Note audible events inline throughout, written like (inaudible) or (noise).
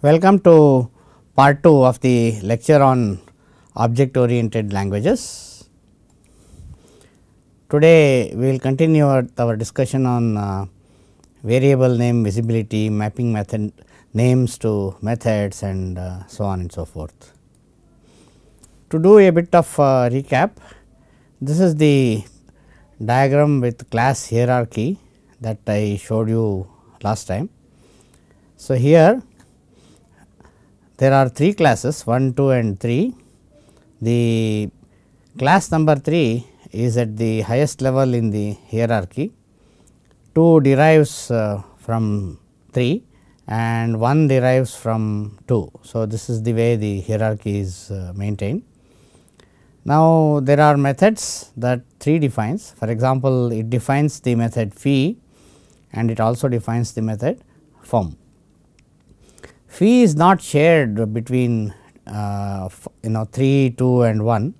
Welcome to part 2 of the lecture on object oriented languages. Today, we will continue our, discussion on uh, variable name visibility, mapping method names to methods and uh, so on and so forth. To do a bit of uh, recap, this is the diagram with class hierarchy that I showed you last time. So, here there are 3 classes 1, 2 and 3. The class number 3 is at the highest level in the hierarchy, 2 derives uh, from 3 and 1 derives from 2. So, this is the way the hierarchy is uh, maintained. Now, there are methods that 3 defines for example, it defines the method phi and it also defines the method fum. Phi is not shared between uh, you know 3, 2 and 1.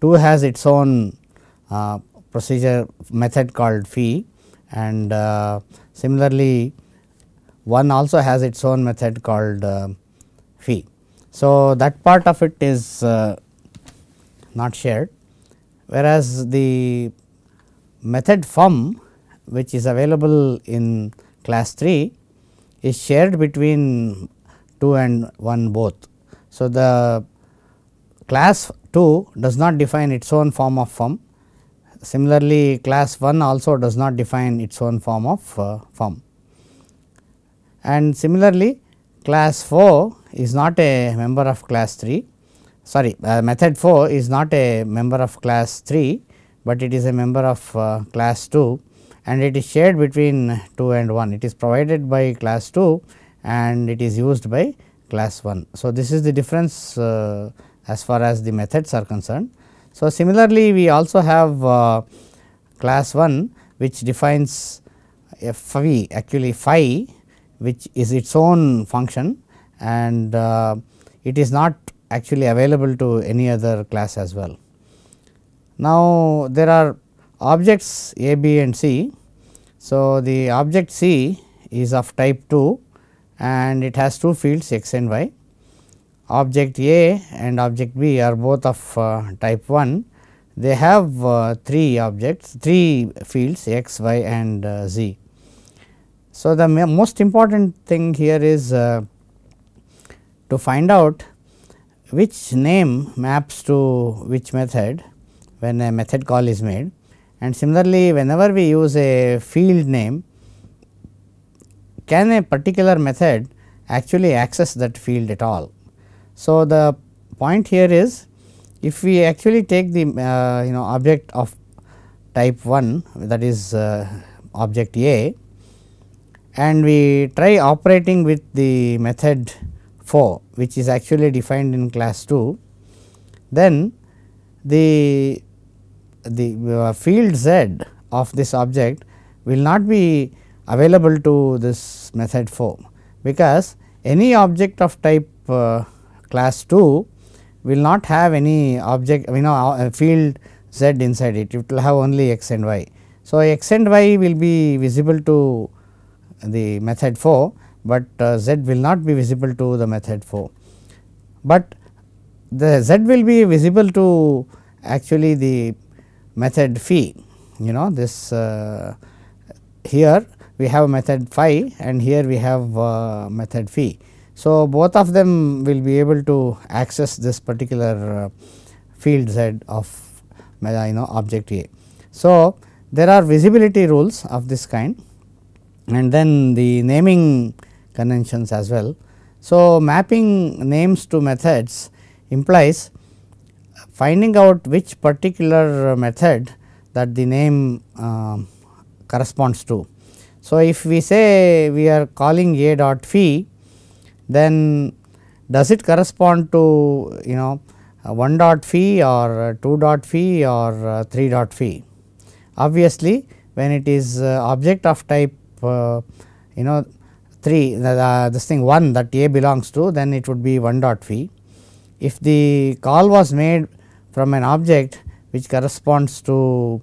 2 has its own uh, procedure method called phi and uh, similarly 1 also has its own method called uh, phi. So, that part of it is uh, not shared whereas the method fum which is available in class 3 is shared between 2 and 1 both. So, the class 2 does not define its own form of fum. Similarly, class 1 also does not define its own form of uh. And similarly, class fo is not a member of class 3 sorry uh, method fo is not a member of class 3, but it is a member of uh, class 2 and it is shared between 2 and 1. It is provided by class 2 and it is used by class 1. So, this is the difference uh, as far as the methods are concerned. So, similarly, we also have uh, class 1 which defines a phi actually phi which is its own function and uh, it is not actually available to any other class as well. Now, there are objects A, B and C. So, the object C is of type 2 and it has two fields x and y. Object A and object B are both of uh, type 1. They have uh, 3 objects, 3 fields x, y and uh, z. So, the most important thing here is uh, to find out which name maps to which method when a method call is made and similarly whenever we use a field name can a particular method actually access that field at all. So, the point here is if we actually take the uh, you know object of type 1 that is uh, object A and we try operating with the method fo which is actually defined in class 2, then the the uh, field z of this object will not be available to this method fo because any object of type uh, class 2 will not have any object you know uh, field z inside it, it will have only x and y. So, x and y will be visible to the method fo, but uh, z will not be visible to the method fo, but the z will be visible to actually the method phi you know this uh, here we have method phi and here we have uh, method phi. So, both of them will be able to access this particular uh, field z of you know object A. So, there are visibility rules of this kind and then the naming conventions as well. So, mapping names to methods implies finding out which particular method that the name uh, corresponds to. So, if we say we are calling a dot phi then does it correspond to you know uh, 1 dot phi or uh, 2 dot phi or uh, 3 dot phi. Obviously, when it is uh, object of type uh, you know 3 this thing 1 that a belongs to then it would be 1 dot phi. If the call was made from an object which corresponds to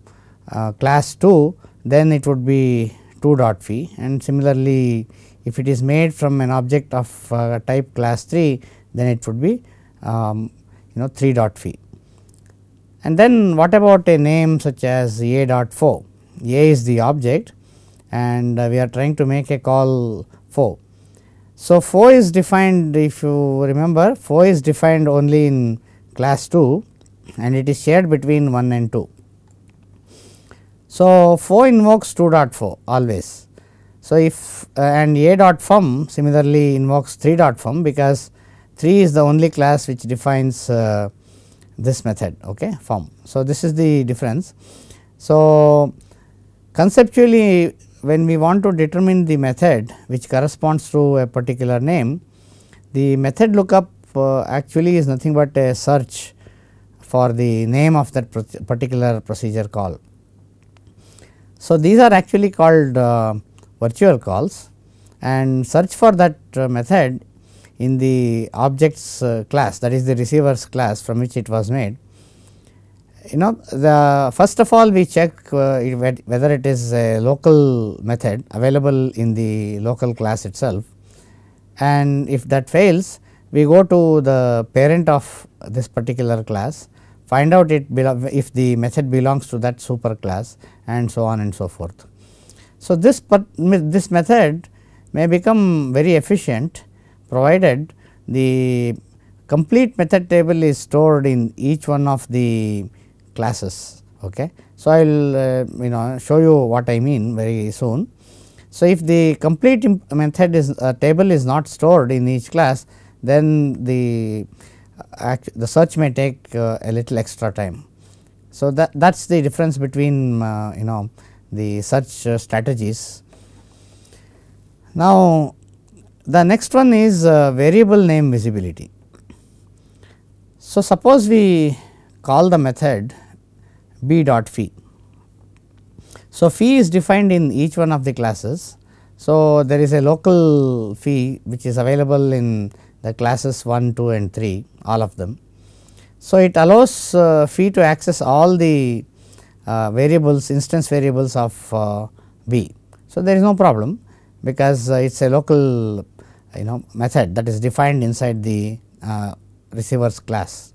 uh, class 2 then it would be 2 dot phi and similarly if it is made from an object of uh, type class 3 then it would be um, you know 3 dot phi. And then what about a name such as a dot fo? A is the object and uh, we are trying to make a call fo. So, fo is defined if you remember fo is defined only in class 2 and it is shared between 1 and 2. So, fo invokes 2 dot fo always. So, if uh, and a dot fum similarly invokes 3 dot fum because 3 is the only class which defines uh, this method okay fum. So, this is the difference. So, conceptually when we want to determine the method which corresponds to a particular name, the method lookup uh, actually is nothing but a search for the name of that particular procedure call. So, these are actually called uh, virtual calls and search for that uh, method in the objects uh, class that is the receivers class from which it was made. You know the first of all we check uh, whether it is a local method available in the local class itself. And if that fails we go to the parent of this particular class find out it if the method belongs to that super class and so on and so forth. So, this this method may become very efficient provided the complete method table is stored in each one of the classes. Okay. So, I will uh, you know show you what I mean very soon. So, if the complete method is uh, table is not stored in each class then the uh, the search may take uh, a little extra time. So, that that is the difference between uh, you know the search uh, strategies. Now, the next one is variable name visibility. So, suppose we call the method b dot phi. So, phi is defined in each one of the classes. So, there is a local phi which is available in the classes 1, 2 and 3 all of them. So, it allows uh, phi to access all the uh, variables instance variables of uh, b. So, there is no problem because uh, it is a local you know method that is defined inside the uh, receivers class.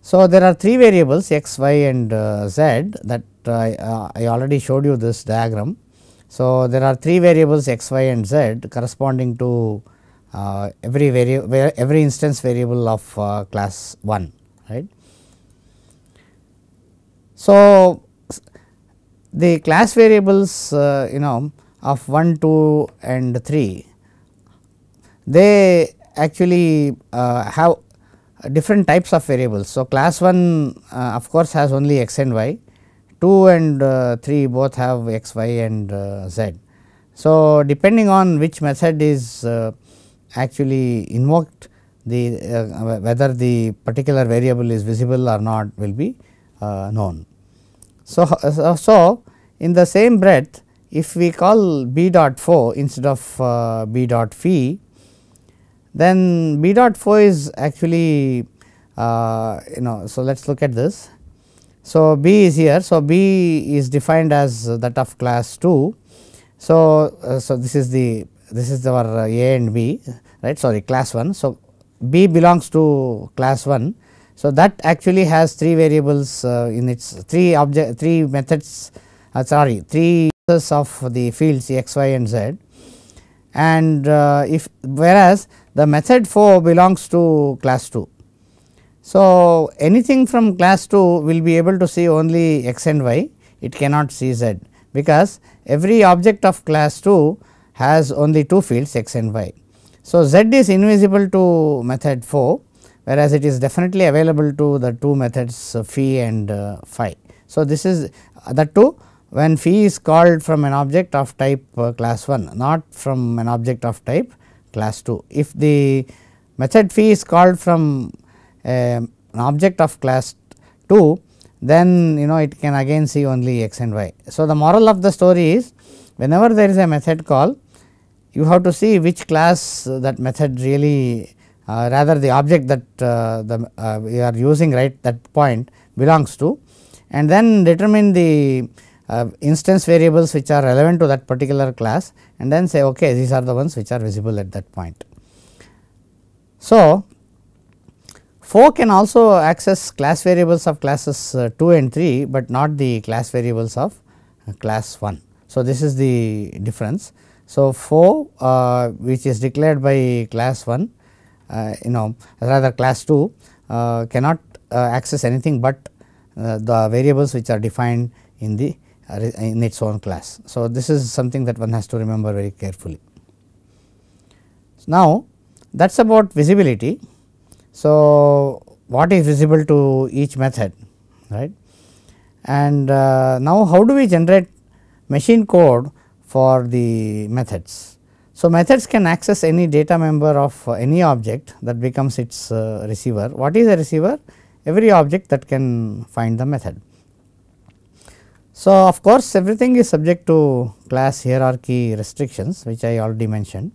So, there are three variables x, y and uh, z that I, already showed you this diagram. So, there are three variables x, y and z corresponding to every every instance variable of class 1 right. So, the class variables uh, you know of 1, 2 and 3 they actually uh, have different types of variables. So, class 1 uh, of course, has only x and y, 2 and uh, 3 both have x, y and uh, z. So, depending on which method is uh, actually invoked the uh, whether the particular variable is visible or not will be uh, known. So, so, in the same breath if we call b dot fo instead of b dot phi then B dot fo is actually uh, you know. So, let us look at this. So, B is here. So, B is defined as that of class 2. So, uh, so this is the this is our A and B right sorry class 1. So, B belongs to class 1. So, that actually has 3 variables uh, in its 3 object 3 methods uh, sorry 3 uses of the fields x, y and z and uh, if whereas the method fo belongs to class 2. So, anything from class 2 will be able to see only x and y it cannot see z because every object of class 2 has only two fields x and y. So, z is invisible to method fo whereas it is definitely available to the two methods uh, phi and uh, phi. So, this is the two when phi is called from an object of type uh, class 1 not from an object of type class 2. If the method phi is called from uh, an object of class 2 then you know it can again see only x and y. So, the moral of the story is whenever there is a method call you have to see which class that method really uh, rather the object that uh, the uh, we are using right that point belongs to and then determine the uh, instance variables which are relevant to that particular class and then say okay these are the ones which are visible at that point. So, Fo can also access class variables of classes uh, 2 and 3, but not the class variables of uh, class 1. So, this is the difference. So, Fo uh, which is declared by class 1 uh, you know rather class 2 uh, cannot uh, access anything but the variables which are defined in the in its own class. So, this is something that one has to remember very carefully. Now, that is about visibility. So, what is visible to each method right and uh, now how do we generate machine code for the methods. So, methods can access any data member of any object that becomes its uh, receiver. What is a receiver? Every object that can find the method. So, of course, everything is subject to class hierarchy restrictions which I already mentioned.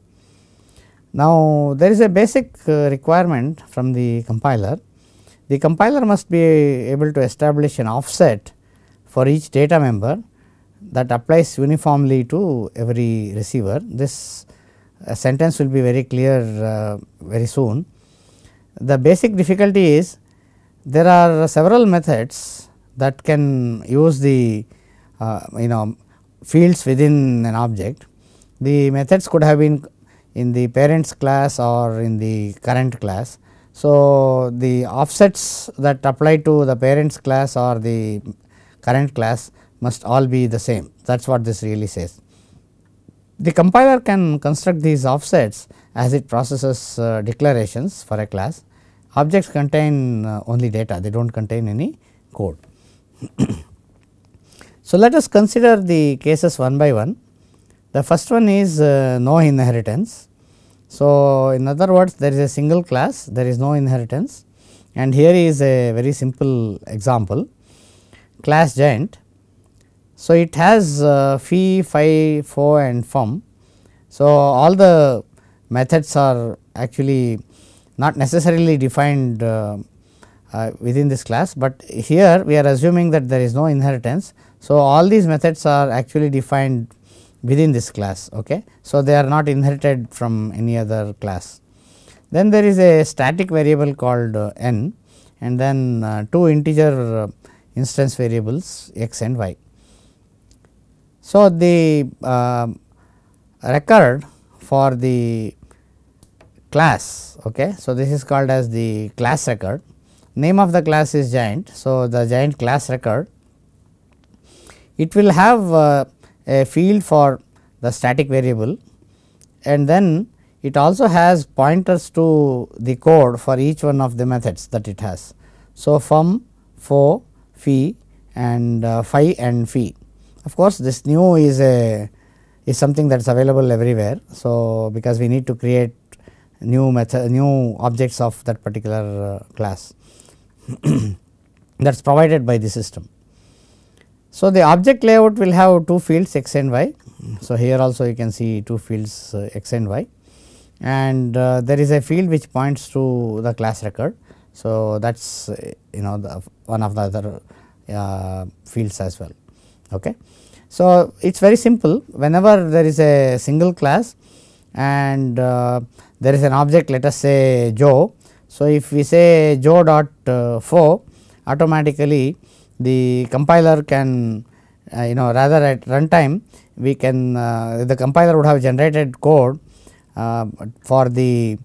Now, there is a basic uh, requirement from the compiler. The compiler must be able to establish an offset for each data member that applies uniformly to every receiver. This uh, sentence will be very clear uh, very soon. The basic difficulty is there are several methods that can use the uh, you know fields within an object. The methods could have been in the parents class or in the current class. So, the offsets that apply to the parents class or the current class must all be the same that is what this really says. The compiler can construct these offsets as it processes uh, declarations for a class. Objects contain uh, only data, they do not contain any code. (clears throat) so, let us consider the cases one by one. The first one is uh, no inheritance. So, in other words there is a single class there is no inheritance and here is a very simple example class giant. So, it has uh, phi, phi, fo and fum. So, all the methods are actually not necessarily defined uh, uh, within this class, but here we are assuming that there is no inheritance. So, all these methods are actually defined within this class. Okay. So, they are not inherited from any other class. Then there is a static variable called uh, n and then uh, two integer uh, instance variables x and y. So, the uh, record for the class. Okay. So, this is called as the class record name of the class is giant. So, the giant class record it will have uh, a field for the static variable and then it also has pointers to the code for each one of the methods that it has. So, fum, fo, phi and uh, phi and phi. Of course, this new is a is something that is available everywhere. So, because we need to create new method new objects of that particular uh, class (coughs) that is provided by the system. So, the object layout will have two fields x and y. So, here also you can see two fields uh, x and y and uh, there is a field which points to the class record. So, that is uh, you know one of the other uh, fields as well. Okay. So, it is very simple whenever there is a single class and uh, there is an object let us say Joe. So, if we say Joe dot uh, fo automatically the compiler can uh, you know rather at runtime we can uh, the compiler would have generated code uh, for the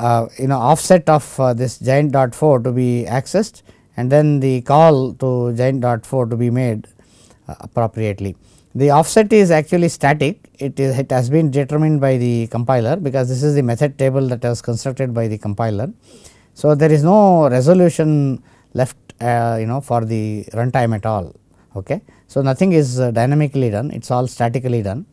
uh, you know offset of uh, this giant dot fo to be accessed and then the call to giant dot fo to be made appropriately. The offset is actually static it is it has been determined by the compiler because this is the method table that was constructed by the compiler. So, there is no resolution left uh, you know for the runtime at all. Okay. So, nothing is uh, dynamically done it is all statically done.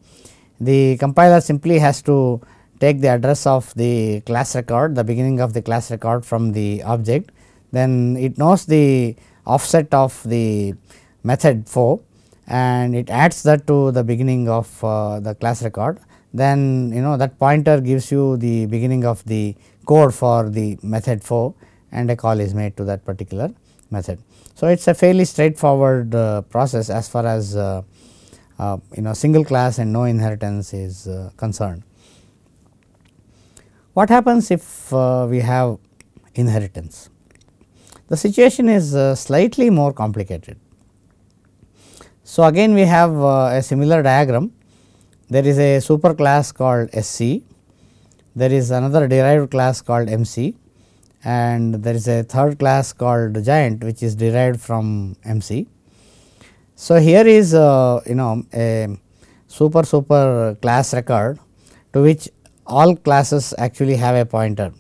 The compiler simply has to take the address of the class record the beginning of the class record from the object then it knows the offset of the method fo and it adds that to the beginning of uh, the class record then you know that pointer gives you the beginning of the code for the method fo and a call is made to that particular method. So, it is a fairly straightforward uh, process as far as uh, uh, you know single class and no inheritance is uh, concerned. What happens if uh, we have inheritance? The situation is slightly more complicated. So, again we have a similar diagram there is a super class called SC, there is another derived class called MC and there is a third class called giant which is derived from MC. So, here is uh, you know a super super class record to which all classes actually have a pointer.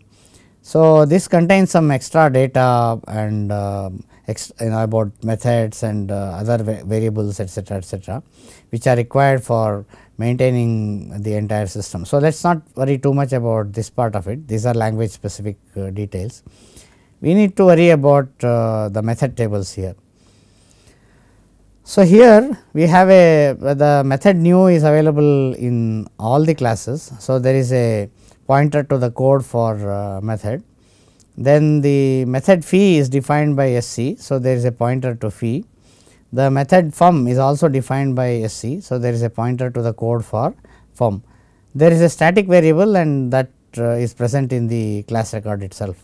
So, this contains some extra data and uh, you know about methods and uh, other variables etcetera etcetera which are required for maintaining the entire system. So, let us not worry too much about this part of it these are language specific uh, details. We need to worry about uh, the method tables here. So, here we have a the method new is available in all the classes. So, there is a pointer to the code for uh, method then the method phi is defined by SC. So, there is a pointer to phi. The method fum is also defined by SC. So, there is a pointer to the code for fum. There is a static variable and that uh, is present in the class record itself.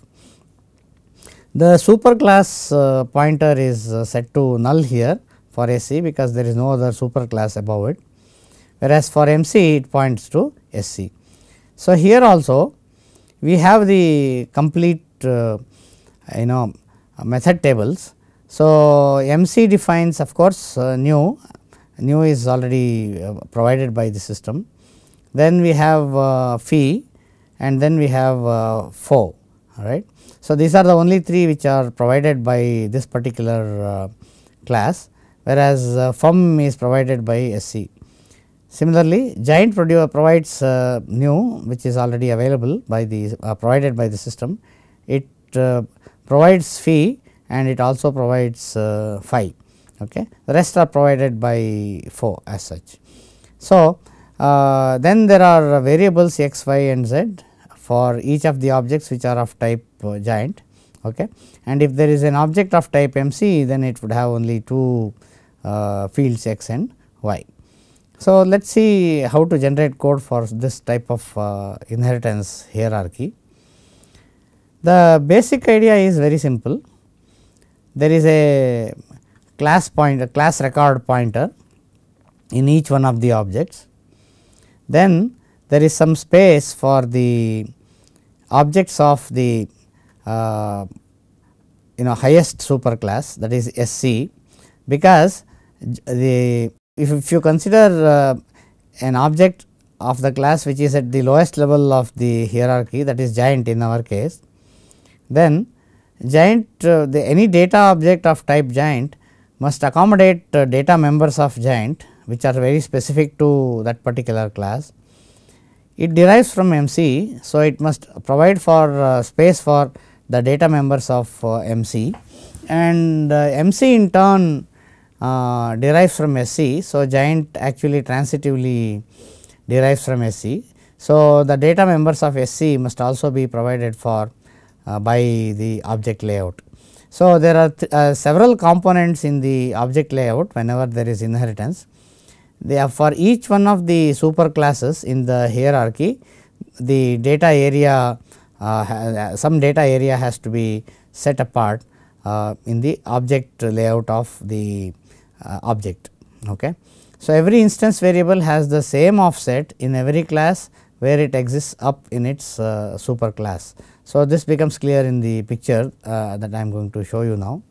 The super class uh, pointer is uh, set to null here for SC because there is no other super class above it, whereas for MC it points to SC. So, here also we have the complete uh, you know method tables. So, MC defines of course uh, new, new is already uh, provided by the system. Then we have phi and then we have fo right. So, these are the only three which are provided by this particular class whereas uh, fum is provided by SC. Similarly, giant producer provides uh, new which is already available by the uh, provided by the system. It uh, provides phi and it also provides uh, phi okay? The rest are provided by fo as such. So uh, then there are variables x y and z for each of the objects which are of type uh, giant. Okay? And if there is an object of type mc then it would have only two uh, fields x and y so let us see how to generate code for this type of uh, inheritance hierarchy the basic idea is very simple. There is a class pointer, class record pointer in each one of the objects. Then there is some space for the objects of the uh, you know highest superclass that is SC because the if, if you consider uh, an object of the class which is at the lowest level of the hierarchy that is giant in our case then giant uh, the any data object of type giant must accommodate uh, data members of giant which are very specific to that particular class. It derives from MC. So, it must provide for uh, space for the data members of uh, MC and uh, MC in turn uh, derives from SC. So, giant actually transitively derives from SC. So, the data members of SC must also be provided for uh, by the object layout. So, there are uh, several components in the object layout whenever there is inheritance. They are for each one of the super classes in the hierarchy, the data area uh, some data area has to be set apart uh, in the object layout of the object. Okay. So, every instance variable has the same offset in every class where it exists up in its uh, super class. So, this becomes clear in the picture uh, that I am going to show you now.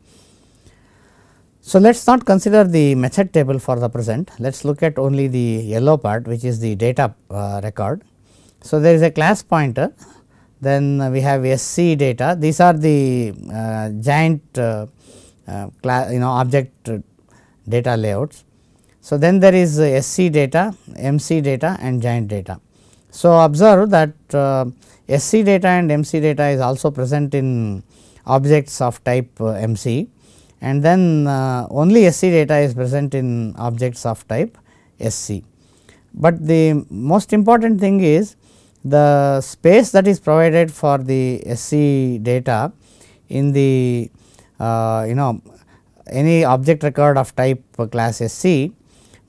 So, let us not consider the method table for the present, let us look at only the yellow part which is the data uh, record. So, there is a class pointer then we have SC data these are the uh, giant uh, uh, class you know object data layouts. So, then there is SC data, MC data and giant data. So, observe that uh, SC data and MC data is also present in objects of type uh, MC and then uh, only SC data is present in objects of type SC. But the most important thing is the space that is provided for the SC data in the uh, you know any object record of type class SC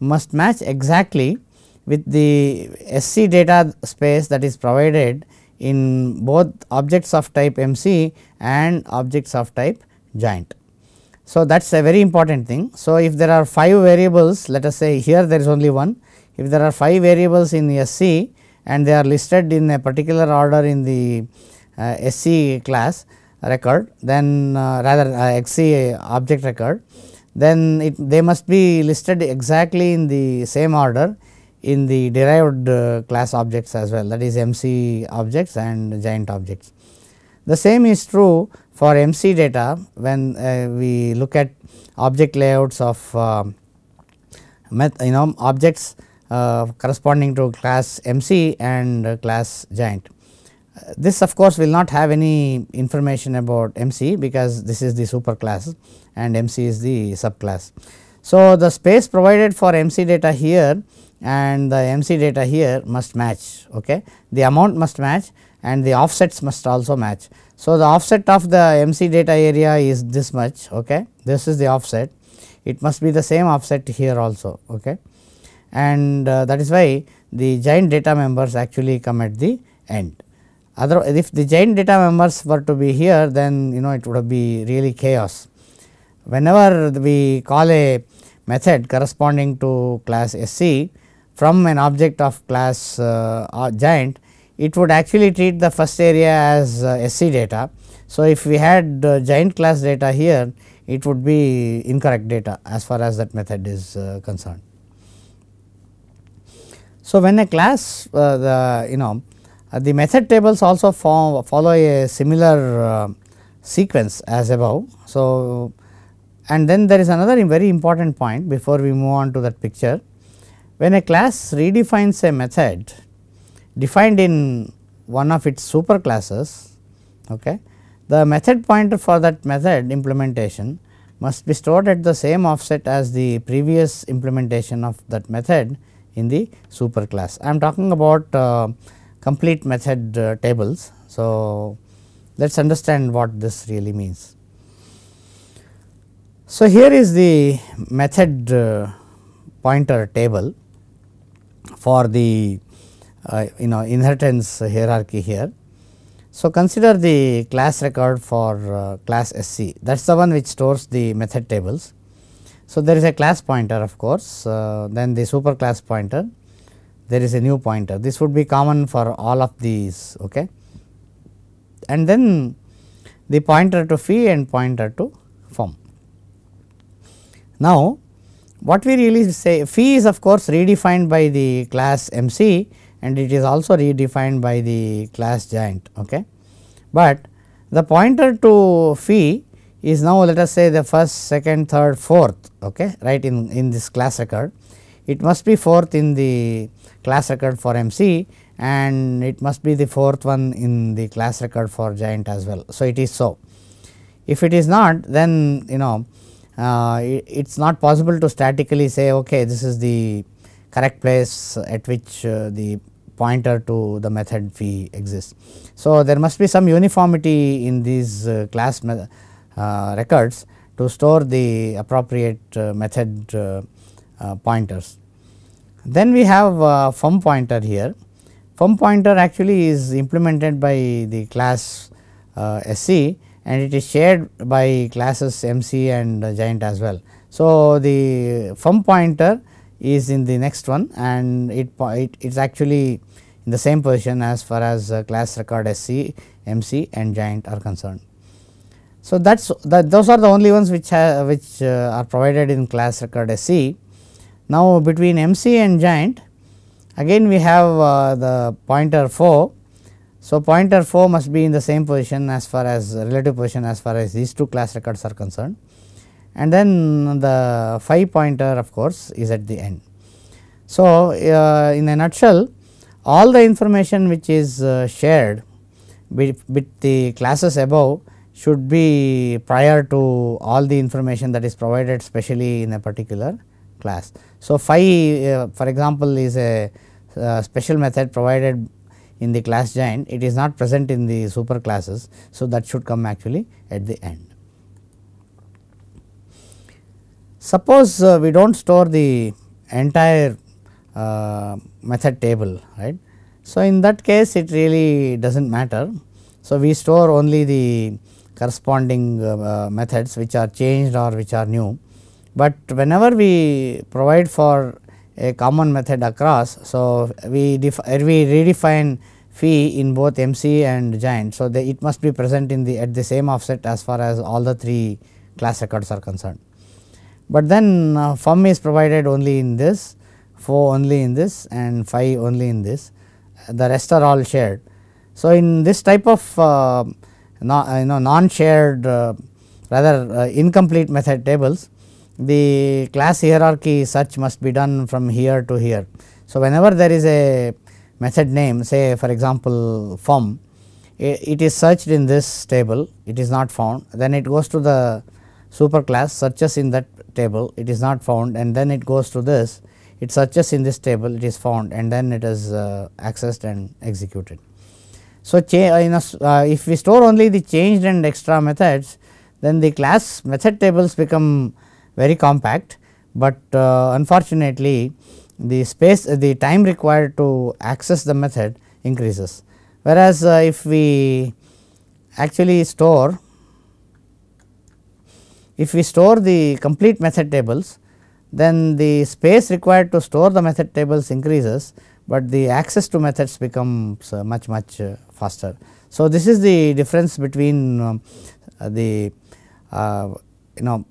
must match exactly with the SC data space that is provided in both objects of type MC and objects of type giant. So, that is a very important thing. So, if there are 5 variables let us say here there is only one, if there are 5 variables in SC and they are listed in a particular order in the uh, SC class record then uh, rather uh, SC object record then it they must be listed exactly in the same order in the derived uh, class objects as well that is MC objects and giant objects. The same is true for MC data when uh, we look at object layouts of uh, you know objects uh, corresponding to class MC and class giant. This of course will not have any information about MC because this is the super class and MC is the subclass. So, the space provided for MC data here and the MC data here must match okay. The amount must match and the offsets must also match. So, the offset of the MC data area is this much okay. This is the offset it must be the same offset here also okay. And uh, that is why the giant data members actually come at the end. Other if the giant data members were to be here then you know it would have be really chaos. Whenever we call a method corresponding to class SC from an object of class uh, giant, it would actually treat the first area as uh, SC data. So, if we had uh, giant class data here, it would be incorrect data as far as that method is uh, concerned. So, when a class uh, the you know the method tables also follow a similar sequence as above. So, and then there is another very important point before we move on to that picture. When a class redefines a method defined in one of its super classes, okay, the method pointer for that method implementation must be stored at the same offset as the previous implementation of that method in the super class. I am talking about uh, complete method uh, tables. So, let us understand what this really means. So, here is the method uh, pointer table for the uh, you know inheritance hierarchy here. So, consider the class record for uh, class SC that is the one which stores the method tables. So, there is a class pointer of course, uh, then the super class pointer, there is a new pointer this would be common for all of these okay. and then the pointer to phi and pointer to fum. Now, what we really say phi is of course redefined by the class MC and it is also redefined by the class giant. Okay. But the pointer to phi is now let us say the first, second, third, fourth okay, right in, in this class record. It must be fourth in the class record for MC and it must be the fourth one in the class record for giant as well. So, it is so. If it is not then you know uh, it is not possible to statically say okay this is the correct place at which uh, the pointer to the method phi exists. So, there must be some uniformity in these uh, class uh, records to store the appropriate uh, method uh, pointers. Then we have fum pointer here. Fum pointer actually is implemented by the class SC and it is shared by classes MC and giant as well. So, the fum pointer is in the next one and it, it is actually in the same position as far as uh, class record SC, MC and giant are concerned. So, that is that those are the only ones which which uh, are provided in class record SC. Now, between MC and giant again we have uh, the pointer fo so, pointer fo must be in the same position as far as relative position as far as these two class records are concerned and then the 5 pointer of course is at the end. So, uh, in a nutshell all the information which is uh, shared with, with the classes above should be prior to all the information that is provided specially in a particular class. So, phi uh, for example, is a uh, special method provided in the class giant it is not present in the super classes. So, that should come actually at the end. Suppose uh, we do not store the entire uh, method table right. So, in that case it really does not matter. So, we store only the corresponding uh, uh, methods which are changed or which are new, but whenever we provide for a common method across. So, we, we redefine phi in both MC and giant. So, it must be present in the at the same offset as far as all the three class records are concerned. But then uh, fum is provided only in this, fo only in this and phi only in this, the rest are all shared. So, in this type of uh, you know non shared uh, rather uh, incomplete method tables, the class hierarchy search must be done from here to here. So, whenever there is a method name say for example, fum it is searched in this table it is not found then it goes to the super class searches in that table it is not found and then it goes to this it searches in this table it is found and then it is uh, accessed and executed. So, uh, if we store only the changed and extra methods then the class method tables become very compact, but uh, unfortunately the space the time required to access the method increases. Whereas, uh, if we actually store if we store the complete method tables then the space required to store the method tables increases, but the access to methods becomes uh, much much faster. So, this is the difference between um, the uh, you know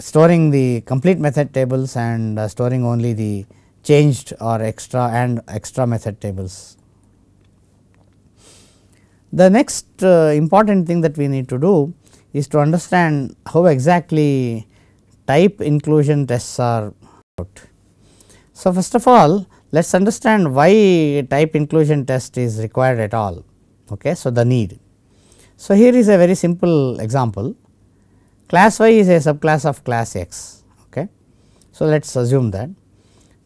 storing the complete method tables and uh, storing only the changed or extra and extra method tables. The next uh, important thing that we need to do is to understand how exactly type inclusion tests are out. So, first of all let us understand why type inclusion test is required at all. Okay. So, the need. So, here is a very simple example class y is a subclass of class x. Okay. So, let us assume that.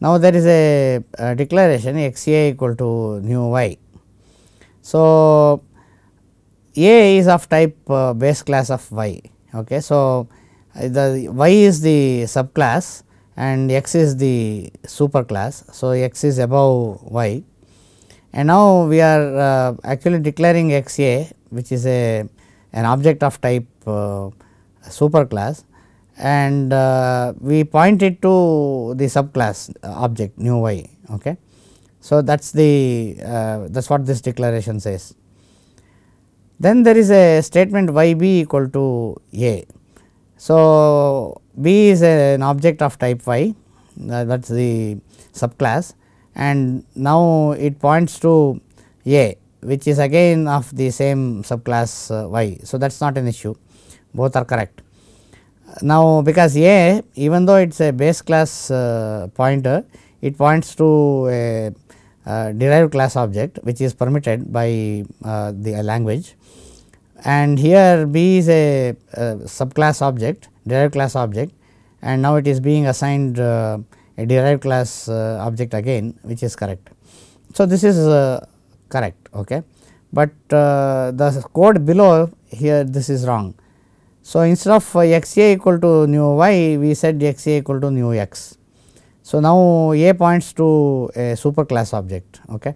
Now, there is a, a declaration x a equal to new y. So, a is of type uh, base class of y. Okay. So, the y is the subclass and x is the superclass. So, x is above y and now we are uh, actually declaring x a which is a an object of type uh, super class and uh, we point it to the subclass object new y. Okay. So, that is the uh, that is what this declaration says. Then there is a statement y b equal to a. So, b is a, an object of type y uh, that is the subclass and now it points to a which is again of the same subclass uh, y. So, that is not an issue both are correct. Now, because A even though it is a base class uh, pointer it points to a uh, derived class object which is permitted by uh, the language and here B is a, a, subclass object derived class object and now it is being assigned uh, a derived class uh, object again which is correct. So, this is uh, correct okay, but the code below here this is wrong so, instead of x a equal to new y we said x a equal to new x. So, now a points to a superclass object. Okay.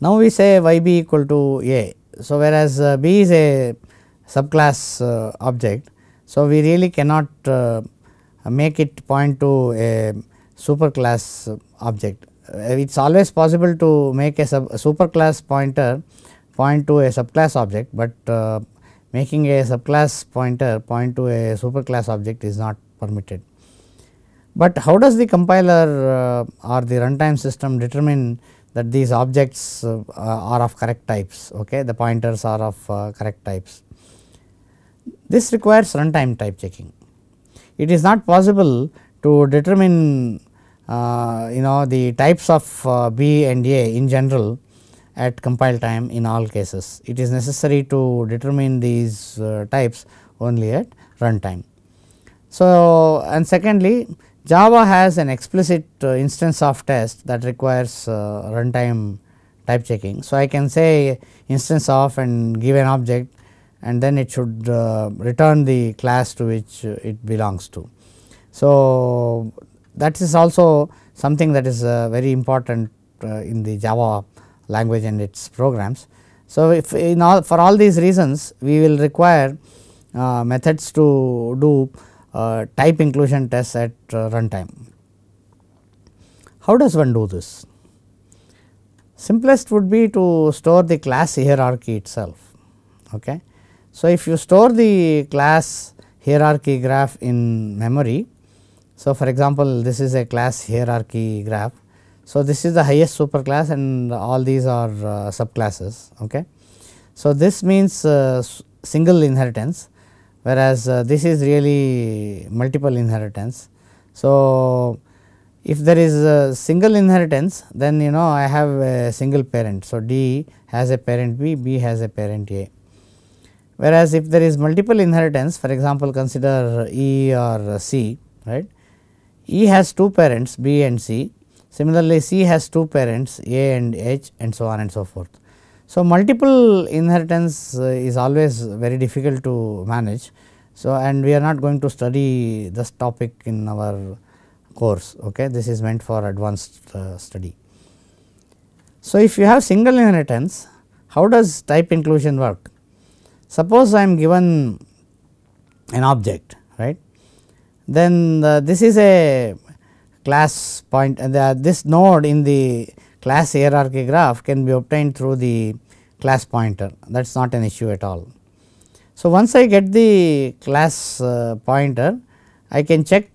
Now, we say y b equal to a. So, whereas uh, b is a subclass uh, object. So, we really cannot uh, make it point to a superclass object. it is always possible to make a, sub, a superclass pointer point to a subclass object, but uh, making a subclass pointer point to a superclass object is not permitted. But how does the compiler uh, or the runtime system determine that these objects uh, are of correct types, okay? the pointers are of uh, correct types. This requires runtime type checking. It is not possible to determine uh, you know the types of uh, B and A in general at compile time in all cases. It is necessary to determine these uh, types only at runtime. So, and secondly Java has an explicit uh, instance of test that requires uh, runtime type checking. So, I can say instance of and give an object and then it should uh, return the class to which it belongs to. So, that is also something that is uh, very important uh, in the Java language and its programs. So, if in all for all these reasons we will require uh, methods to do uh, type inclusion tests at uh, runtime. How does one do this? Simplest would be to store the class hierarchy itself. Okay. So, if you store the class hierarchy graph in memory, so for example, this is a class hierarchy graph. So, this is the highest superclass and all these are uh, subclasses. Okay. So, this means uh, single inheritance whereas, uh, this is really multiple inheritance. So, if there is a single inheritance then you know I have a single parent. So, D has a parent B, B has a parent A. Whereas, if there is multiple inheritance for example, consider E or C right. E has two parents B and C, similarly C has two parents A and H and so on and so forth. So, multiple inheritance uh, is always very difficult to manage. So, and we are not going to study this topic in our course, okay. this is meant for advanced uh, study. So, if you have single inheritance, how does type inclusion work? Suppose I am given an object right, then the, this is a class point and the, this node in the class hierarchy graph can be obtained through the class pointer that is not an issue at all. So, once I get the class uh, pointer I can check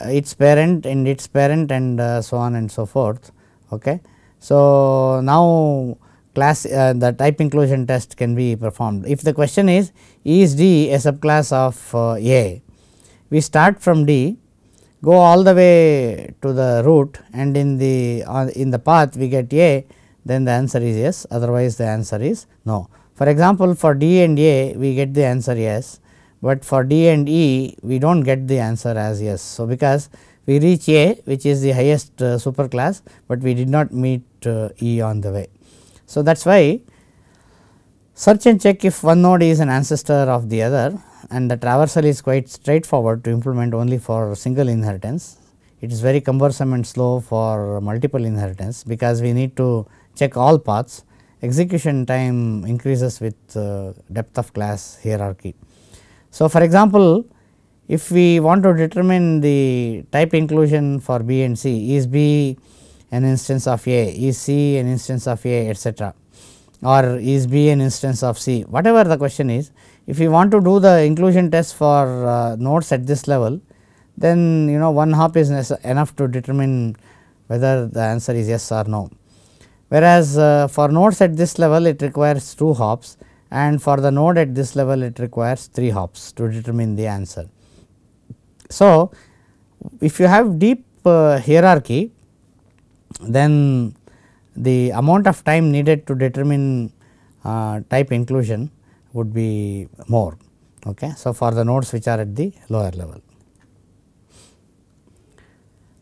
uh, its parent and its parent and uh, so on and so forth. Okay. So, now class uh, the type inclusion test can be performed. If the question is is D a subclass of uh, A, we start from D go all the way to the root and in the uh, in the path we get A then the answer is yes otherwise the answer is no. For example, for D and A we get the answer yes, but for D and E we do not get the answer as yes. So, because we reach A which is the highest uh, superclass, but we did not meet uh, E on the way. So, that is why search and check if one node is an ancestor of the other and the traversal is quite straightforward to implement only for single inheritance. It is very cumbersome and slow for multiple inheritance because we need to check all paths execution time increases with uh, depth of class hierarchy. So, for example, if we want to determine the type inclusion for B and C is B an instance of A, is C an instance of A etcetera or is B an instance of C whatever the question is. If you want to do the inclusion test for uh, nodes at this level then you know one hop is enough to determine whether the answer is yes or no. Whereas, uh, for nodes at this level it requires 2 hops and for the node at this level it requires 3 hops to determine the answer. So, if you have deep uh, hierarchy then the amount of time needed to determine uh, type inclusion would be more. Okay. So, for the nodes which are at the lower level.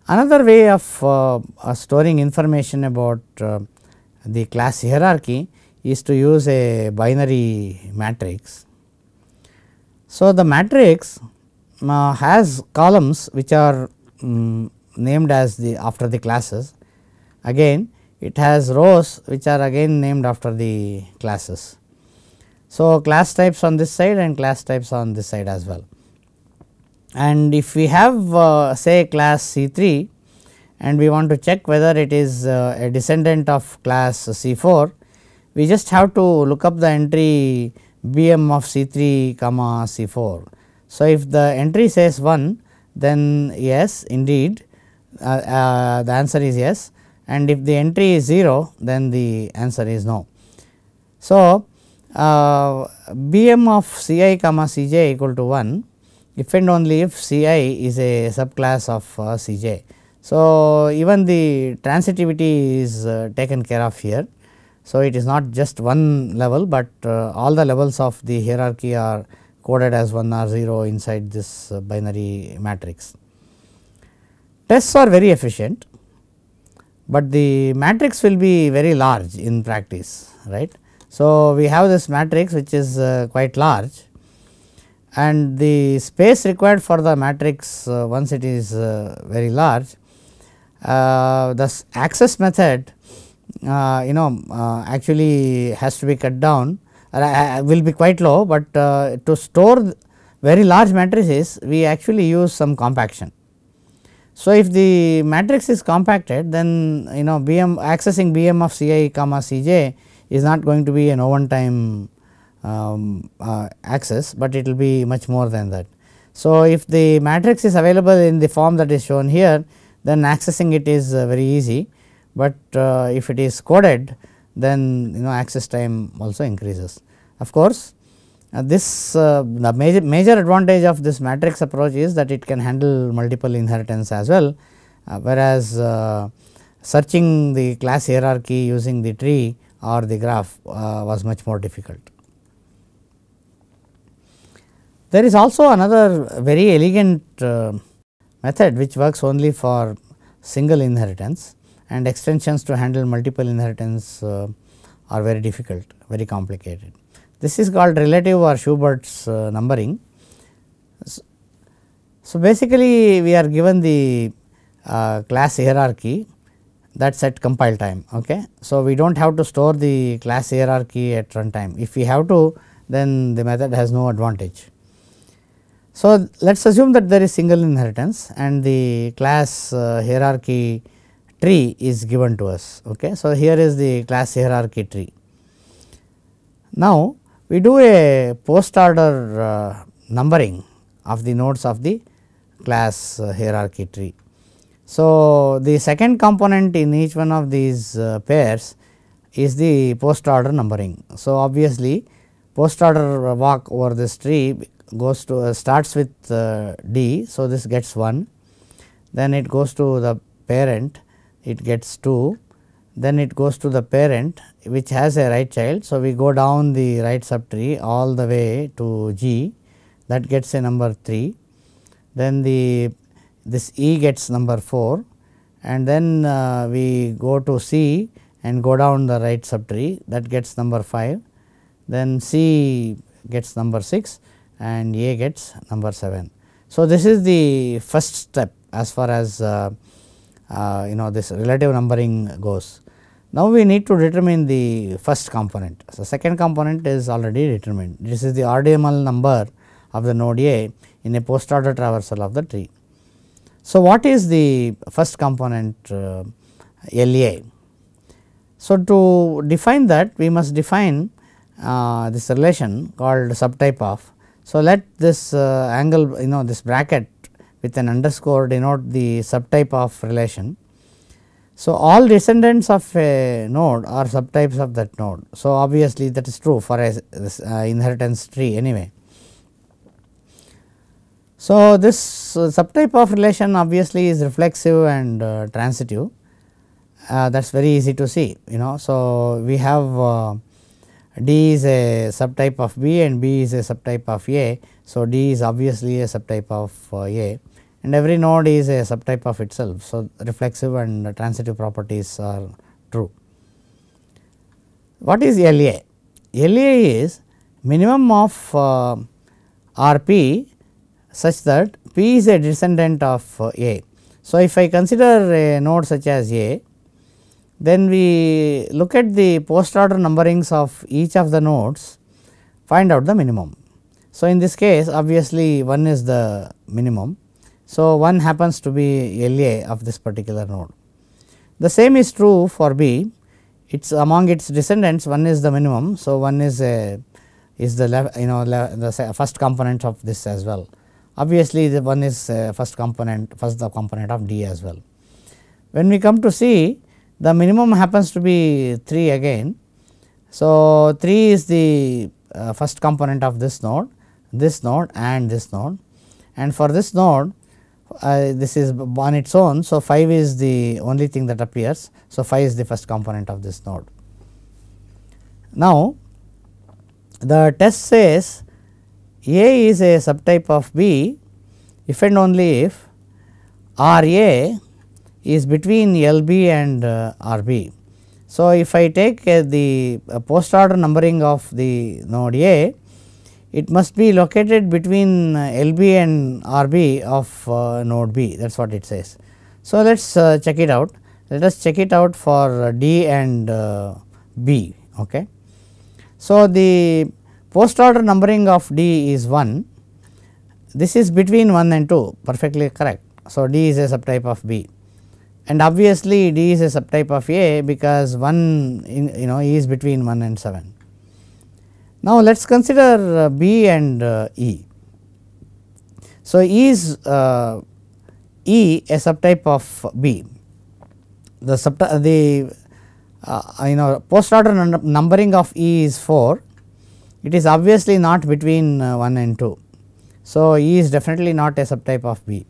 Another way of uh, uh, storing information about uh, the class hierarchy is to use a binary matrix. So, the matrix uh, has columns which are um, named as the after the classes Again it has rows which are again named after the classes. So, class types on this side and class types on this side as well. And if we have uh, say class C 3 and we want to check whether it is uh, a descendant of class C 4, we just have to look up the entry BM of C 3 comma C 4. So, if the entry says 1 then yes indeed uh, uh the answer is yes and if the entry is 0 then the answer is no. So, uh, BM of C i comma C j equal to 1 if and only if C i is a subclass of uh, C j. So, even the transitivity is uh, taken care of here. So, it is not just one level, but uh, all the levels of the hierarchy are coded as 1 or 0 inside this uh, binary matrix. Tests are very efficient but the matrix will be very large in practice right. So, we have this matrix which is uh, quite large and the space required for the matrix uh, once it is uh, very large uh, the access method uh, you know uh, actually has to be cut down will be quite low, but to store very large matrices we actually use some compaction. So, if the matrix is compacted then you know BM accessing BM of Ci comma Cj is not going to be an one time um, uh, access, but it will be much more than that. So, if the matrix is available in the form that is shown here then accessing it is uh, very easy, but uh, if it is coded then you know access time also increases. Of course, uh, this uh, the major major advantage of this matrix approach is that it can handle multiple inheritance as well, uh, whereas searching the class hierarchy using the tree or the graph uh, was much more difficult. There is also another very elegant uh, method which works only for single inheritance and extensions to handle multiple inheritance are very difficult, very complicated. This is called relative or Schubert's uh, numbering. So, basically we are given the uh, class hierarchy that is at compile time. Okay. So, we do not have to store the class hierarchy at runtime. If we have to then the method has no advantage. So, let us assume that there is single inheritance and the class uh, hierarchy tree is given to us. Okay. So, here is the class hierarchy tree. Now, we do a post order uh, numbering of the nodes of the class uh, hierarchy tree. So, the second component in each one of these uh, pairs is the post order numbering. So, obviously, post order walk over this tree goes to uh, starts with uh, D. So, this gets 1 then it goes to the parent it gets 2 then it goes to the parent which has a right child. So, we go down the right subtree all the way to G that gets a number 3, then the this E gets number 4 and then uh, we go to C and go down the right subtree that gets number 5, then C gets number 6 and A gets number 7. So, this is the first step as far as uh, uh, you know this relative numbering goes. Now, we need to determine the first component. So, second component is already determined. This is the RDML number of the node A in a post order traversal of the tree. So, what is the first component uh, LA? So, to define that we must define uh, this relation called subtype of. So, let this uh, angle you know this bracket with an underscore denote the subtype of relation so, all descendants of a node are subtypes of that node. So, obviously that is true for a uh, inheritance tree anyway. So, this uh, subtype of relation obviously is reflexive and uh, transitive uh, that is very easy to see you know. So, we have uh, D is a subtype of B and B is a subtype of A. So, D is obviously a subtype of uh, A and every node is a subtype of itself. So, reflexive and transitive properties are true. What is LA? LA is minimum of uh, RP such that P is a descendant of uh, A. So, if I consider a node such as A, then we look at the post order numberings of each of the nodes, find out the minimum. So, in this case obviously 1 is the minimum so, 1 happens to be LA of this particular node. The same is true for B, it is among its descendants 1 is the minimum. So, 1 is a is the you know the first component of this as well. Obviously, the 1 is first component first the component of D as well. When we come to C the minimum happens to be 3 again. So, 3 is the uh, first component of this node, this node and this node and for this node uh, this is on its own. So, 5 is the only thing that appears. So, 5 is the first component of this node. Now, the test says A is a subtype of B if and only if R A is between L B and uh, R B. So, if I take uh, the uh, post order numbering of the node A, it must be located between uh, LB and RB of uh, node B that is what it says. So, let us uh, check it out let us check it out for D and B. Okay. So, the post order numbering of D is 1 this is between 1 and 2 perfectly correct. So, D is a subtype of B and obviously D is a subtype of A because 1 in, you know is between 1 and 7. Now, let us consider uh, B and uh, E. So, E is uh, E a subtype of B the the uh, you know post order numbering of E is 4 it is obviously not between uh, 1 and 2. So, E is definitely not a subtype of B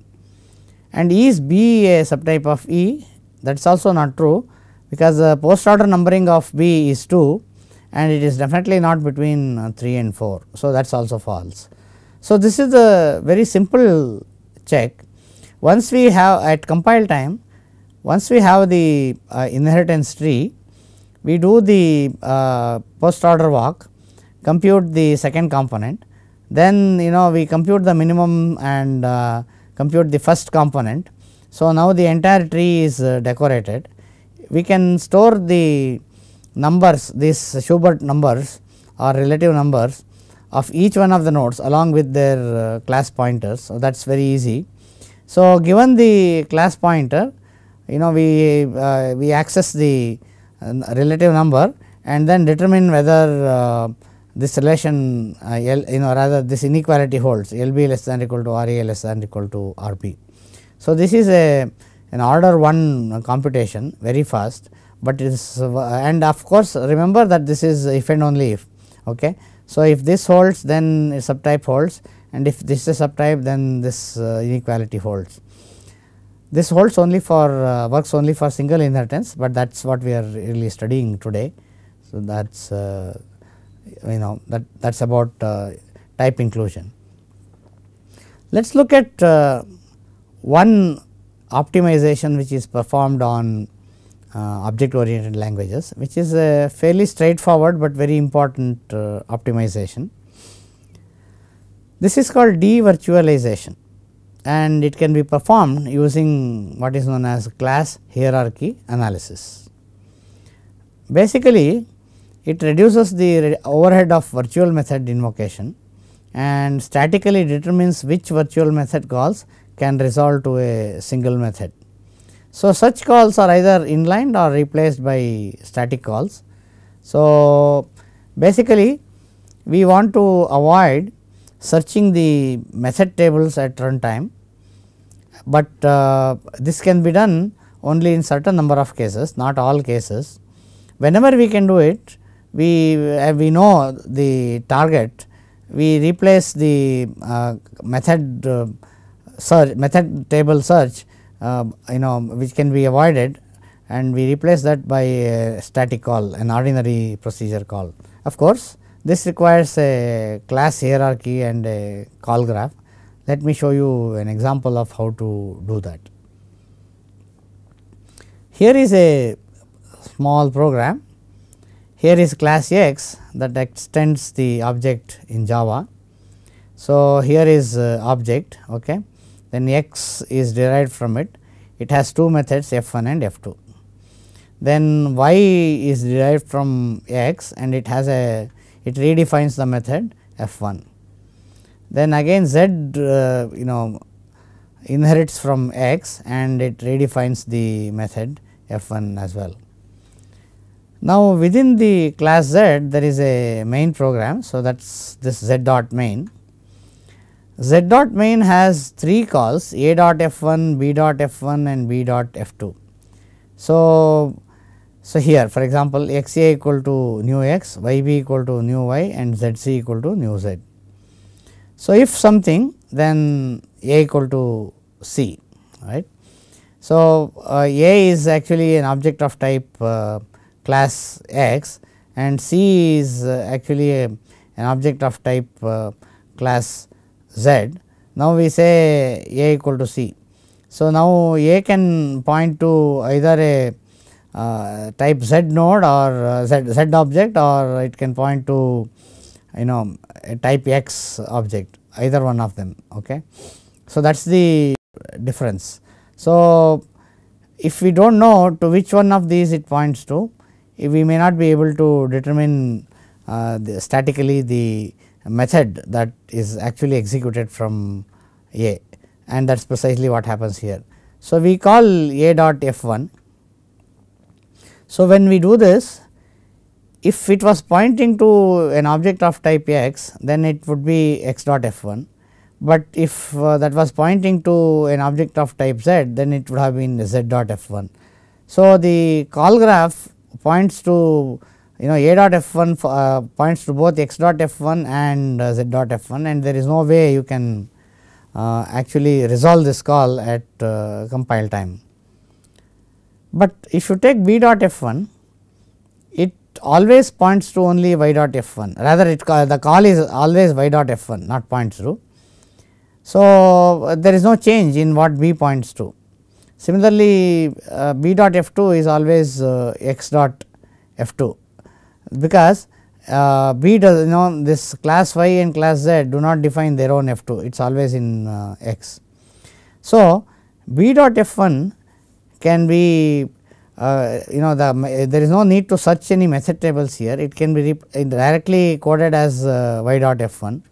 and E is B a subtype of E that is also not true because the post order numbering of B is 2 and it is definitely not between uh, 3 and 4. So, that is also false. So, this is a very simple check once we have at compile time once we have the uh, inheritance tree, we do the uh, post order walk, compute the second component, then you know we compute the minimum and uh, compute the first component. So, now the entire tree is uh, decorated. We can store the numbers these Schubert numbers or relative numbers of each one of the nodes along with their uh, class pointers. So, that is very easy. So, given the class pointer you know we uh, we access the uh, relative number and then determine whether uh, this relation uh, L you know rather this inequality holds L b less than equal to R a less than equal to R b. So, this is a an order 1 computation very fast, but it is and of course, remember that this is if and only if. Okay. So, if this holds then subtype holds and if this is subtype then this uh, inequality holds. This holds only for uh, works only for single inheritance, but that is what we are really studying today. So, that is uh, you know that that is about uh, type inclusion. Let us look at uh, one optimization which is performed on uh, object oriented languages which is a fairly straightforward, but very important uh, optimization. This is called devirtualization and it can be performed using what is known as class hierarchy analysis. Basically, it reduces the overhead of virtual method invocation and statically determines which virtual method calls can resolve to a single method. So, such calls are either inlined or replaced by static calls. So, basically we want to avoid searching the method tables at runtime but uh, this can be done only in certain number of cases not all cases. Whenever we can do it we we know the target we replace the uh, method uh, search method table search uh, you know which can be avoided and we replace that by a static call an ordinary procedure call. Of course, this requires a class hierarchy and a call graph let me show you an example of how to do that. Here is a small program, here is class x that extends the object in Java. So, here is uh, object okay. then x is derived from it, it has two methods f 1 and f 2. Then y is derived from x and it has a it redefines the method f 1 then again z uh, you know inherits from x and it redefines the method f 1 as well. Now, within the class z there is a main program. So, that is this z dot main. z dot main has three calls a dot f 1, b dot f 1 and b dot f 2. So, so here for example, x a equal to new x, y b equal to new y and z c equal to new z. So, if something then A equal to C right. So, uh, A is actually an object of type uh, class X and C is uh, actually a, an object of type uh, class Z. Now, we say A equal to C. So, now A can point to either a uh, type z node or uh, z, z object or it can point to you know a type x object either one of them. Okay. So, that is the difference. So, if we do not know to which one of these it points to, we may not be able to determine uh, the statically the method that is actually executed from A and that is precisely what happens here. So, we call A dot F 1. So, when we do this if it was pointing to an object of type x then it would be x dot f 1, but if uh, that was pointing to an object of type z then it would have been z dot f 1. So, the call graph points to you know a dot f 1 uh, points to both x dot f 1 and uh, z dot f 1 and there is no way you can uh, actually resolve this call at uh, compile time. But if you take b dot f 1 it always points to only y dot f 1 rather it the call is always y dot f 1 not points to. So, there is no change in what b points to. Similarly, uh, b dot f 2 is always uh, x dot f 2 because uh, B does you know this class y and class z do not define their own f 2 it is always in uh, x. So, B dot f 1 can be uh, you know the there is no need to search any method tables here it can be directly coded as uh, y dot f 1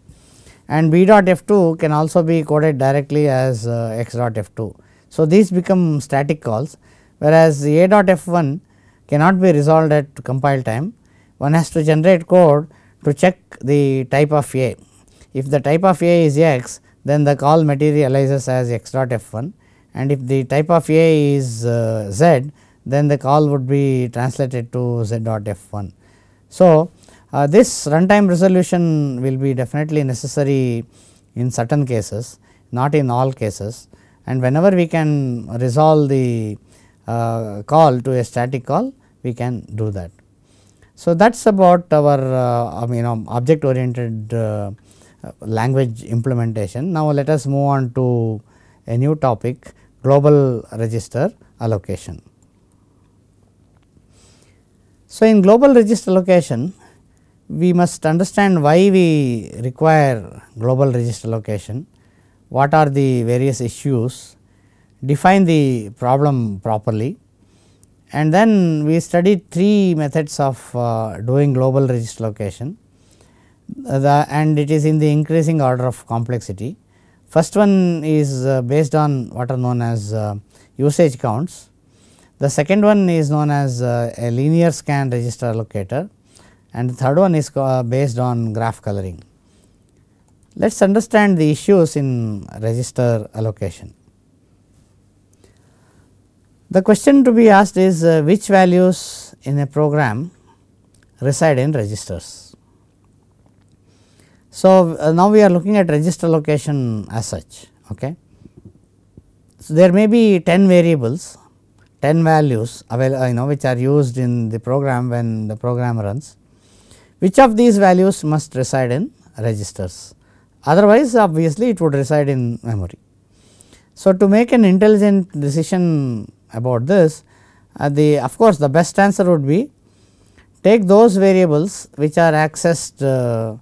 and B dot f 2 can also be coded directly as uh, x dot f 2. So, these become static calls whereas, A dot f 1 cannot be resolved at compile time one has to generate code to check the type of A. If the type of A is x then the call materializes as x dot f 1 and if the type of A is uh, z then the call would be translated to z dot f 1. So, uh, this runtime resolution will be definitely necessary in certain cases not in all cases and whenever we can resolve the uh, call to a static call we can do that. So, that is about our uh, you know object oriented uh, language implementation. Now, let us move on to a new topic global register allocation. So, in global register allocation we must understand why we require global register allocation, what are the various issues, define the problem properly and then we studied three methods of uh, doing global register allocation uh, the, and it is in the increasing order of complexity. First one is uh, based on what are known as uh, usage counts. The second one is known as uh, a linear scan register allocator and the third one is based on graph coloring. Let us understand the issues in register allocation. The question to be asked is uh, which values in a program reside in registers. So, uh, now we are looking at register allocation as such. Okay. So, there may be 10 variables, 10 values available, you know which are used in the program when the program runs. Which of these values must reside in registers? Otherwise, obviously, it would reside in memory. So, to make an intelligent decision about this uh, the of course, the best answer would be take those variables which are accessed uh,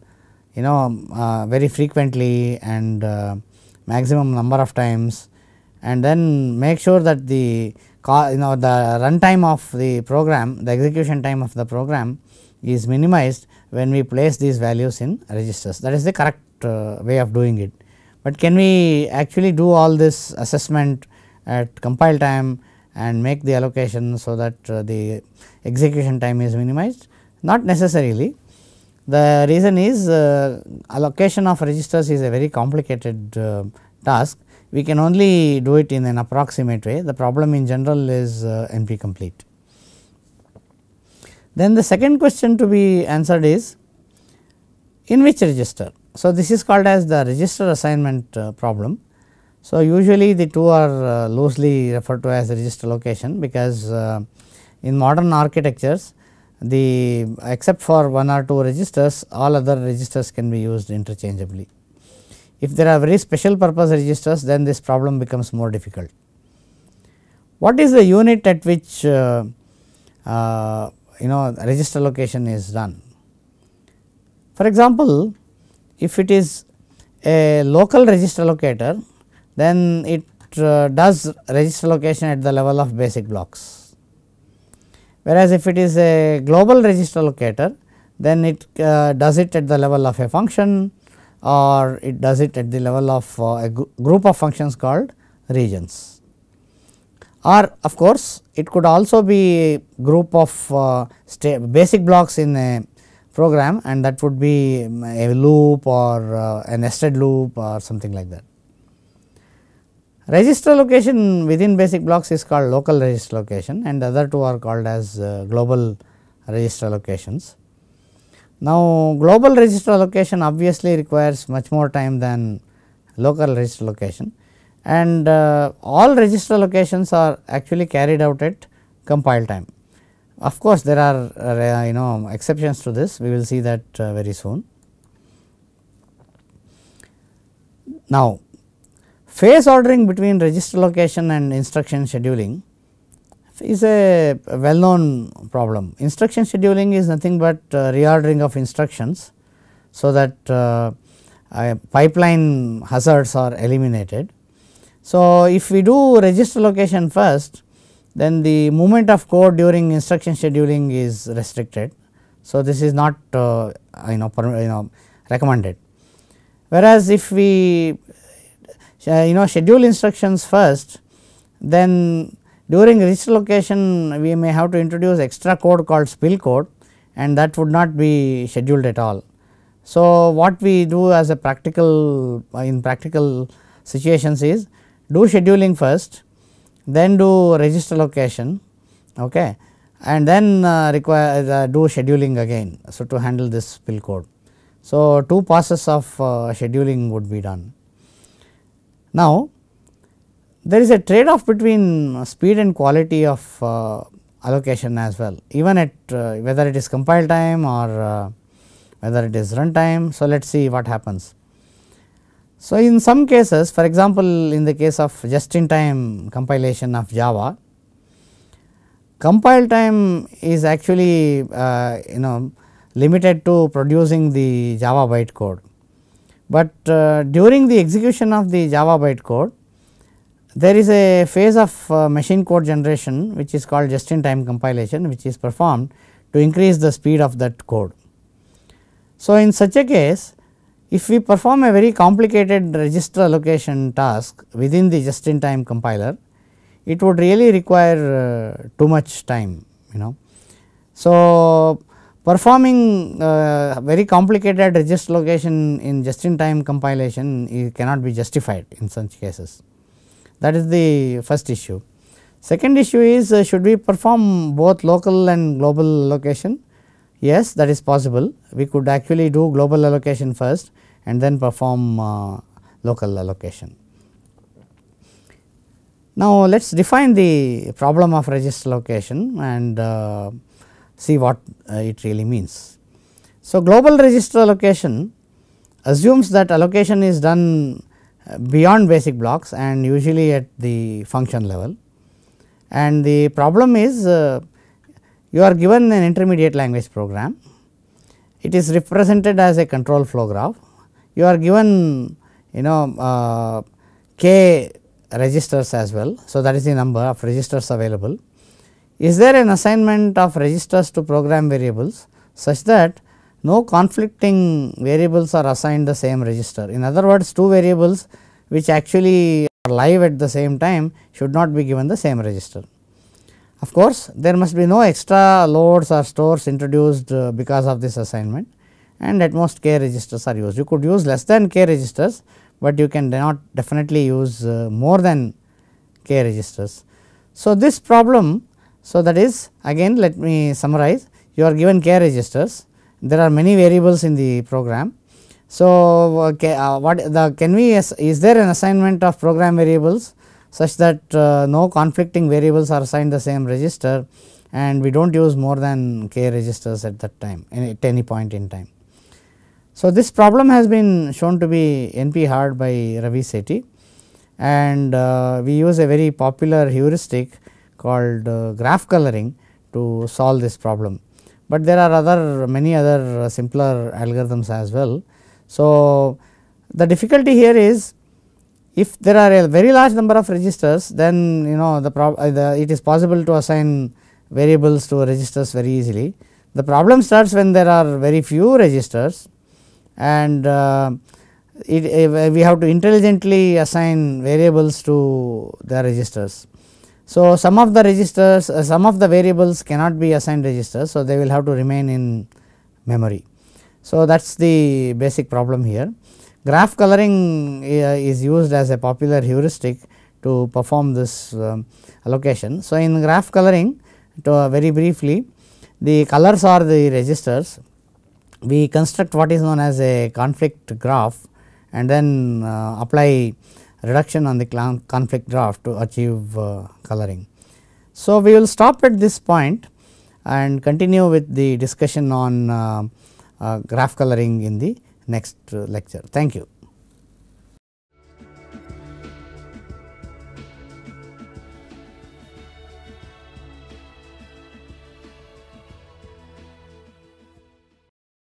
you know uh, very frequently and uh, maximum number of times and then make sure that the you know the runtime of the program the execution time of the program is minimized when we place these values in registers that is the correct way of doing it. But can we actually do all this assessment at compile time and make the allocation so that uh, the execution time is minimized? Not necessarily. The reason is uh, allocation of registers is a very complicated uh, task. We can only do it in an approximate way. The problem in general is uh, NP complete. Then the second question to be answered is in which register? So, this is called as the register assignment uh, problem. So, usually the two are uh, loosely referred to as register allocation because uh, in modern architectures the except for one or two registers all other registers can be used interchangeably. If there are very special purpose registers then this problem becomes more difficult. What is the unit at which uh, uh, you know register allocation is done. For example, if it is a local register allocator then it uh, does register allocation at the level of basic blocks. Whereas, if it is a global register allocator then it uh, does it at the level of a function or it does it at the level of uh, a group of functions called regions. Or of course, it could also be group of uh, basic blocks in a program and that would be a loop or uh, a nested loop or something like that. Register allocation within basic blocks is called local register allocation and the other two are called as uh, global register allocations. Now, global register allocation obviously requires much more time than local register allocation and uh, all register allocations are actually carried out at compile time. Of course, there are uh, you know exceptions to this we will see that uh, very soon. Now, Phase ordering between register allocation and instruction scheduling is a well known problem. Instruction scheduling is nothing but uh, reordering of instructions, so that uh, pipeline hazards are eliminated. So, if we do register allocation first, then the movement of code during instruction scheduling is restricted. So, this is not uh, you know you know recommended. Whereas, if we uh, you know schedule instructions first then during register allocation we may have to introduce extra code called spill code and that would not be scheduled at all. So, what we do as a practical in practical situations is do scheduling first then do register allocation okay, and then uh, require uh, do scheduling again. So, to handle this spill code. So, two passes of uh, scheduling would be done. Now, there is a trade off between speed and quality of uh, allocation as well even at uh, whether it is compile time or whether it is run time. So, let us see what happens. So, in some cases for example, in the case of just in time compilation of Java, compile time is actually uh, you know limited to producing the Java bytecode but uh, during the execution of the Java bytecode, there is a phase of uh, machine code generation which is called just in time compilation which is performed to increase the speed of that code. So, in such a case if we perform a very complicated register allocation task within the just in time compiler, it would really require uh, too much time you know. So, performing uh, very complicated register allocation in just in time compilation cannot be justified in such cases. That is the first issue. Second issue is uh, should we perform both local and global allocation? Yes, that is possible. We could actually do global allocation first and then perform uh, local allocation. Now, let us define the problem of register allocation and uh, see what uh, it really means. So, global register allocation assumes that allocation is done beyond basic blocks and usually at the function level and the problem is uh, you are given an intermediate language program it is represented as a control flow graph you are given you know uh, k registers as well so that is the number of registers available is there an assignment of registers to program variables such that no conflicting variables are assigned the same register. In other words, two variables which actually are live at the same time should not be given the same register. Of course, there must be no extra loads or stores introduced uh, because of this assignment and at most k registers are used. You could use less than k registers, but you can not definitely use uh, more than k registers. So, this problem so, that is again let me summarize you are given k registers there are many variables in the program. So, uh, what the can we is there an assignment of program variables such that uh, no conflicting variables are assigned the same register and we do not use more than k registers at that time at any point in time. So, this problem has been shown to be NP hard by Ravi Sethi and uh, we use a very popular heuristic called uh, graph coloring to solve this problem, but there are other many other simpler algorithms as well. So, the difficulty here is if there are a very large number of registers then you know the, uh, the it is possible to assign variables to registers very easily. The problem starts when there are very few registers and uh, it, uh, we have to intelligently assign variables to the registers. So, some of the registers uh, some of the variables cannot be assigned registers. So, they will have to remain in memory. So, that is the basic problem here. Graph coloring is used as a popular heuristic to perform this um, allocation. So, in graph coloring to very briefly the colors are the registers we construct what is known as a conflict graph and then uh, apply reduction on the conflict graph to achieve uh, coloring. So, we will stop at this point and continue with the discussion on uh, uh graph coloring in the next lecture. Thank you.